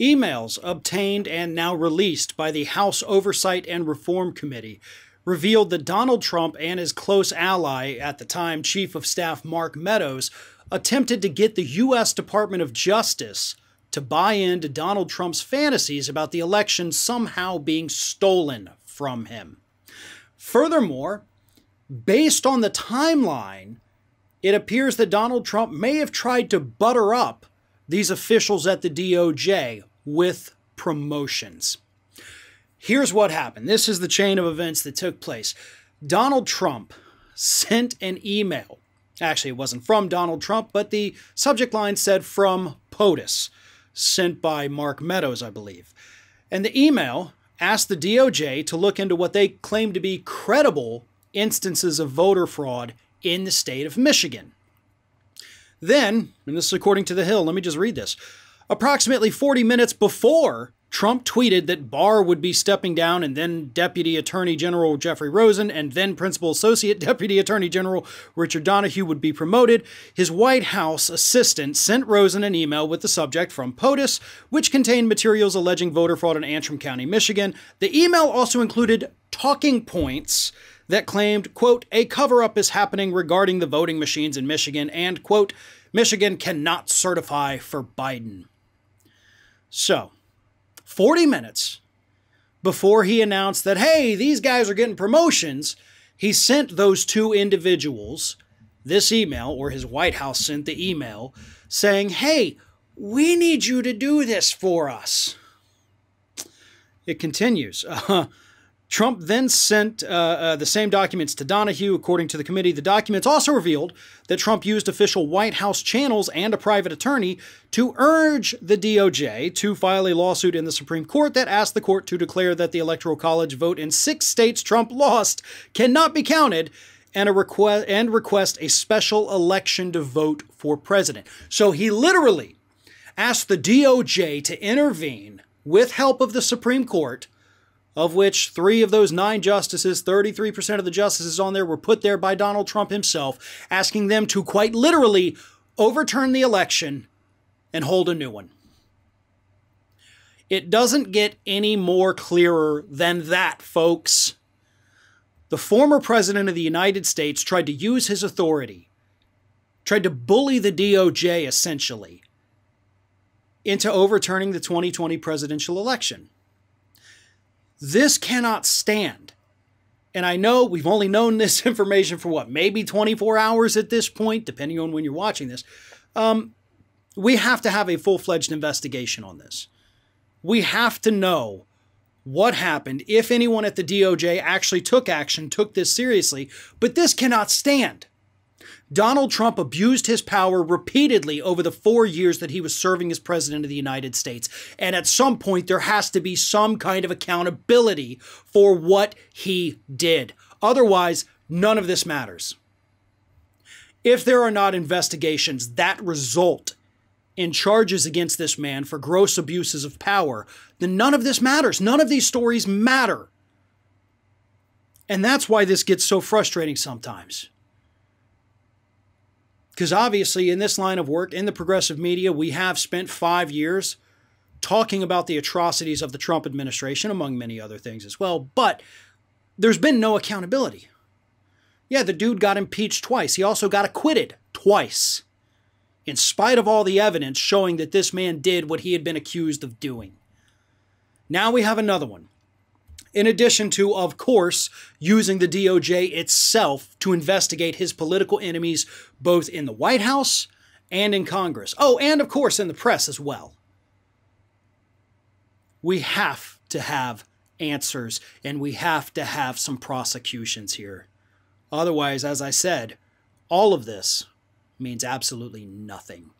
Emails obtained and now released by the House Oversight and Reform Committee revealed that Donald Trump and his close ally at the time, Chief of Staff Mark Meadows, attempted to get the U.S. Department of Justice to buy into Donald Trump's fantasies about the election somehow being stolen from him. Furthermore, based on the timeline, it appears that Donald Trump may have tried to butter up these officials at the DOJ with promotions. Here's what happened. This is the chain of events that took place. Donald Trump sent an email. Actually, it wasn't from Donald Trump, but the subject line said from POTUS, sent by Mark Meadows, I believe. And the email asked the DOJ to look into what they claimed to be credible instances of voter fraud in the state of Michigan. Then, and this is according to The Hill, let me just read this. Approximately 40 minutes before Trump tweeted that Barr would be stepping down, and then Deputy Attorney General Jeffrey Rosen and then Principal Associate Deputy Attorney General Richard Donoghue would be promoted. His White House assistant sent Rosen an email with the subject from POTUS, which contained materials alleging voter fraud in Antrim County, Michigan. The email also included talking points that claimed, quote, a cover up is happening regarding the voting machines in Michigan, and, quote, Michigan cannot certify for Biden. So, 40 minutes before he announced that, hey, these guys are getting promotions, he sent those two individuals this email, or his White House sent the email, saying, hey, we need you to do this for us. It continues. Uh, Trump then sent uh, uh, the same documents to Donoghue. According to the committee, the documents also revealed that Trump used official White House channels and a private attorney to urge the DOJ to file a lawsuit in the Supreme Court that asked the court to declare that the Electoral College vote in six states Trump lost cannot be counted and a and request a special election to vote for president. So he literally asked the DOJ to intervene with help of the Supreme Court of which three of those nine justices, 33% of the justices on there, were put there by Donald Trump himself, asking them to quite literally overturn the election and hold a new one. It doesn't get any more clearer than that, folks. The former president of the United States tried to use his authority, tried to bully the DOJ essentially, into overturning the 2020 presidential election. This cannot stand. And I know we've only known this information for what, maybe 24 hours at this point, depending on when you're watching this. Um, we have to have a full fledged investigation on this. We have to know what happened, if anyone at the DOJ actually took action, took this seriously, but this cannot stand. Donald Trump abused his power repeatedly over the four years that he was serving as president of the United States. And at some point, there has to be some kind of accountability for what he did. Otherwise, none of this matters. If there are not investigations that result in charges against this man for gross abuses of power, then none of this matters. None of these stories matter. And that's why this gets so frustrating sometimes. Because obviously, in this line of work, in the progressive media, we have spent five years talking about the atrocities of the Trump administration, among many other things as well. But there's been no accountability. Yeah, the dude got impeached twice. He also got acquitted twice, in spite of all the evidence showing that this man did what he had been accused of doing. Now we have another one in addition to, of course, using the DOJ itself to investigate his political enemies both in the White House and in Congress. Oh, and of course in the press as well. We have to have answers and we have to have some prosecutions here. Otherwise, as I said, all of this means absolutely nothing.